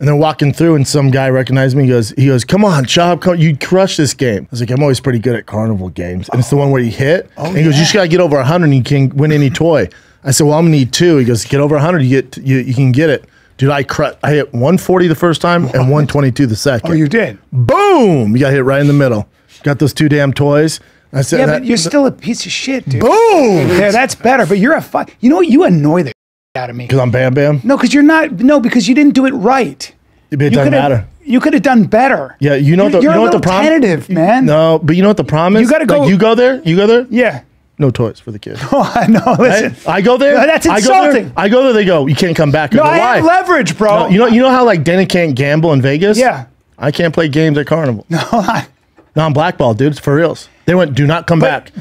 And they're walking through, and some guy recognized me. He goes, "He goes, come on, Schaub, come, you crush this game." I was like, "I'm always pretty good at carnival games, and it's the one where you hit." Oh, and he goes, "You just gotta get over 100, and you can win any toy." I said, "Well, I'm gonna need two. He goes, "Get over 100, you get you, you can get it." Dude, I cru- I hit 140 the first time and 122 the second. Oh, you did. Boom! You got hit right in the middle. Got those two damn toys. I said, Yeah, that- but you're still a piece of shit, dude. boom. Yeah, that's better. But you're a fu- You know what? You annoy the out of me. Because I'm Bam Bam. No, because you're not. No, because you didn't do it right. It You doesn't coulda- matter. You could have done better. Yeah, you know You're, the you're you know a what the problem. tentative, man. No, but you know what the problem is. You gotta Like, go- you go there. You go there. Yeah. No toys for the kids. Oh, I know. Listen. I, I go there. No, that's I go there, insulting. I go there. They go. You can't come back. no, go, I have leverage, bro. No, you know. You know how like Danny can't gamble in Vegas. Yeah. I can't play games at Carnival. No, I- No, I'm blackballed, dude. It's for reals. They went. Do not come But- back.